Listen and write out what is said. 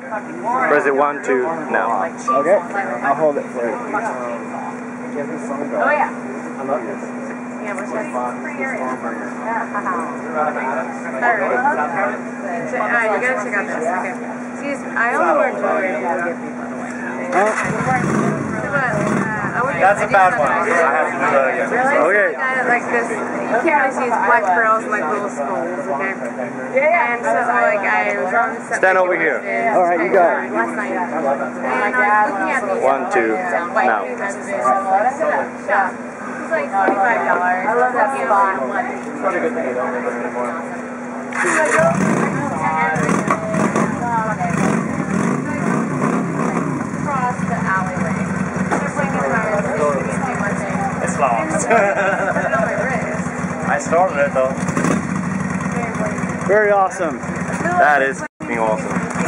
Press it one, two, now. Okay, I'll hold it for you. Um, give me some Oh yeah. I love this. Yeah, we're It's fun. It's hamburger. Alright. So, uh, you gotta check out this. Okay. Excuse me. I only wear jewelry if you give me, That's I a did bad one. I I have to do that again. Okay. like this, you can't really black pearls and like little skulls, okay? Yeah, And so like I was on the set Stand over here. All right, you got it. Last night. And I was looking at these. One, two, now. Yeah. It's like twenty-five dollars. I love that spot. It's not a good oh, thing you don't make this anymore. Across the alleyway. They're playing in my thing. It's lost. Put it on my wrist. I started it though. Very awesome. That is awesome.